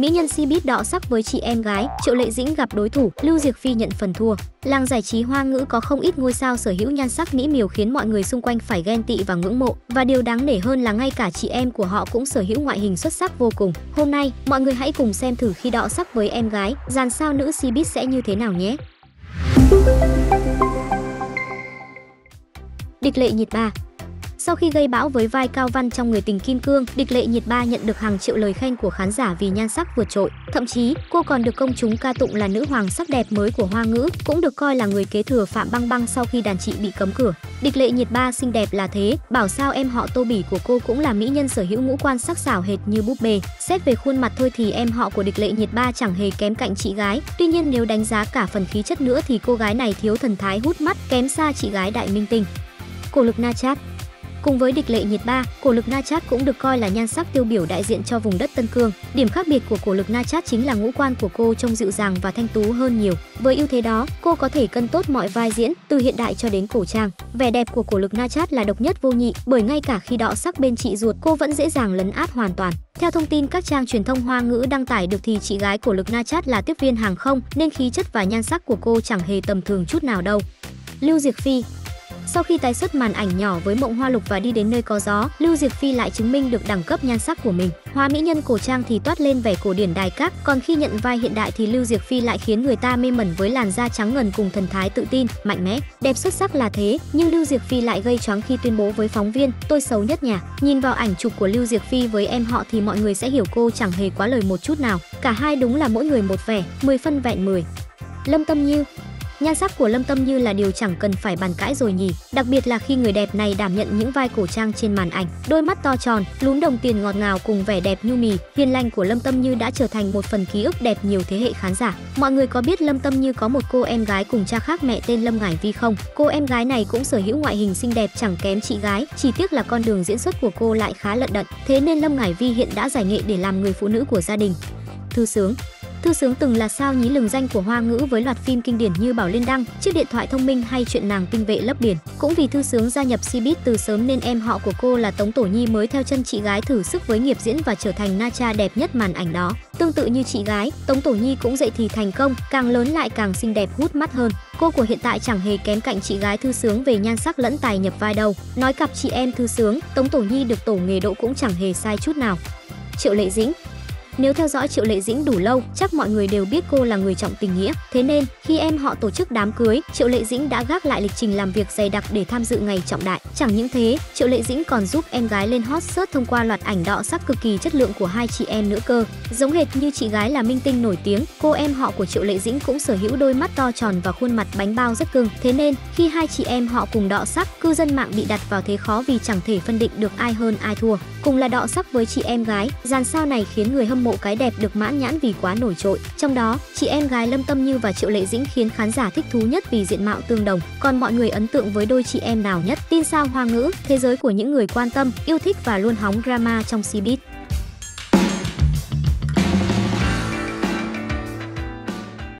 Mỹ nhân Cbiz đọ sắc với chị em gái, Triệu Lệ Dĩnh gặp đối thủ, Lưu Diệc Phi nhận phần thua. Làng giải trí hoa ngữ có không ít ngôi sao sở hữu nhan sắc mỹ miều khiến mọi người xung quanh phải ghen tị và ngưỡng mộ. Và điều đáng nể hơn là ngay cả chị em của họ cũng sở hữu ngoại hình xuất sắc vô cùng. Hôm nay, mọi người hãy cùng xem thử khi đọ sắc với em gái, dàn sao nữ Cbiz sẽ như thế nào nhé. Địch lệ nhiệt ba sau khi gây bão với vai cao văn trong Người tình kim cương, Địch Lệ Nhiệt Ba nhận được hàng triệu lời khen của khán giả vì nhan sắc vượt trội. Thậm chí, cô còn được công chúng ca tụng là nữ hoàng sắc đẹp mới của Hoa ngữ, cũng được coi là người kế thừa Phạm Băng Băng sau khi đàn chị bị cấm cửa. Địch Lệ Nhiệt Ba xinh đẹp là thế, bảo sao em họ Tô Bỉ của cô cũng là mỹ nhân sở hữu ngũ quan sắc sảo hệt như búp bê. Xét về khuôn mặt thôi thì em họ của Địch Lệ Nhiệt Ba chẳng hề kém cạnh chị gái. Tuy nhiên nếu đánh giá cả phần khí chất nữa thì cô gái này thiếu thần thái hút mắt, kém xa chị gái Đại Minh Tinh. Cổ lực Na Chat Cùng với địch lệ nhiệt ba, cổ lực Na Chát cũng được coi là nhan sắc tiêu biểu đại diện cho vùng đất Tân Cương. Điểm khác biệt của cổ lực Na Chát chính là ngũ quan của cô trông dịu dàng và thanh tú hơn nhiều. Với ưu thế đó, cô có thể cân tốt mọi vai diễn, từ hiện đại cho đến cổ trang. Vẻ đẹp của cổ lực Na Chát là độc nhất vô nhị, bởi ngay cả khi đọ sắc bên chị ruột, cô vẫn dễ dàng lấn át hoàn toàn. Theo thông tin các trang truyền thông hoa ngữ đăng tải được thì chị gái của lực Na Chát là tiếp viên hàng không, nên khí chất và nhan sắc của cô chẳng hề tầm thường chút nào đâu. Lưu Diệc Phi sau khi tái xuất màn ảnh nhỏ với Mộng Hoa Lục và đi đến nơi có gió, Lưu Diệc Phi lại chứng minh được đẳng cấp nhan sắc của mình. Hoa mỹ nhân cổ trang thì toát lên vẻ cổ điển đài các, còn khi nhận vai hiện đại thì Lưu Diệc Phi lại khiến người ta mê mẩn với làn da trắng ngần cùng thần thái tự tin, mạnh mẽ, đẹp xuất sắc là thế, nhưng Lưu Diệc Phi lại gây choáng khi tuyên bố với phóng viên, tôi xấu nhất nhà. Nhìn vào ảnh chụp của Lưu Diệc Phi với em họ thì mọi người sẽ hiểu cô chẳng hề quá lời một chút nào. Cả hai đúng là mỗi người một vẻ, 10 phân vẹn 10. Lâm Tâm Như Nhan sắc của Lâm Tâm Như là điều chẳng cần phải bàn cãi rồi nhỉ, đặc biệt là khi người đẹp này đảm nhận những vai cổ trang trên màn ảnh. Đôi mắt to tròn, lún đồng tiền ngọt ngào cùng vẻ đẹp nhu mì, hiền lành của Lâm Tâm Như đã trở thành một phần ký ức đẹp nhiều thế hệ khán giả. Mọi người có biết Lâm Tâm Như có một cô em gái cùng cha khác mẹ tên Lâm Ngải Vi không? Cô em gái này cũng sở hữu ngoại hình xinh đẹp chẳng kém chị gái, chỉ tiếc là con đường diễn xuất của cô lại khá lận đận. Thế nên Lâm Ngải Vi hiện đã giải nghệ để làm người phụ nữ của gia đình. Thư sướng Thư Sướng từng là sao nhí lừng danh của Hoa ngữ với loạt phim kinh điển như Bảo Liên Đăng, Chiếc điện thoại thông minh hay chuyện nàng tinh vệ lấp biển. Cũng vì Thư Sướng gia nhập Cbiz từ sớm nên em họ của cô là Tống Tổ Nhi mới theo chân chị gái thử sức với nghiệp diễn và trở thành na cha đẹp nhất màn ảnh đó. Tương tự như chị gái, Tống Tổ Nhi cũng dậy thì thành công, càng lớn lại càng xinh đẹp hút mắt hơn. Cô của hiện tại chẳng hề kém cạnh chị gái Thư Sướng về nhan sắc lẫn tài nhập vai đâu. Nói cặp chị em Thư Sướng, Tống Tổ Nhi được tổ nghề độ cũng chẳng hề sai chút nào. Triệu Lệ Dĩnh nếu theo dõi Triệu Lệ Dĩnh đủ lâu, chắc mọi người đều biết cô là người trọng tình nghĩa. Thế nên, khi em họ tổ chức đám cưới, Triệu Lệ Dĩnh đã gác lại lịch trình làm việc dày đặc để tham dự ngày trọng đại. Chẳng những thế, Triệu Lệ Dĩnh còn giúp em gái lên hot search thông qua loạt ảnh đọ sắc cực kỳ chất lượng của hai chị em nữa cơ. Giống hệt như chị gái là minh tinh nổi tiếng, cô em họ của Triệu Lệ Dĩnh cũng sở hữu đôi mắt to tròn và khuôn mặt bánh bao rất cưng. Thế nên, khi hai chị em họ cùng đọ sắc, cư dân mạng bị đặt vào thế khó vì chẳng thể phân định được ai hơn ai thua. Cùng là đọ sắc với chị em gái, dàn sao này khiến người hâm mộ cái đẹp được mãn nhãn vì quá nổi trội. Trong đó, chị em gái Lâm Tâm Như và Triệu Lệ Dĩnh khiến khán giả thích thú nhất vì diện mạo tương đồng. Còn mọi người ấn tượng với đôi chị em nào nhất? Tin sao Hoa ngữ, thế giới của những người quan tâm, yêu thích và luôn hóng drama trong Cbiz.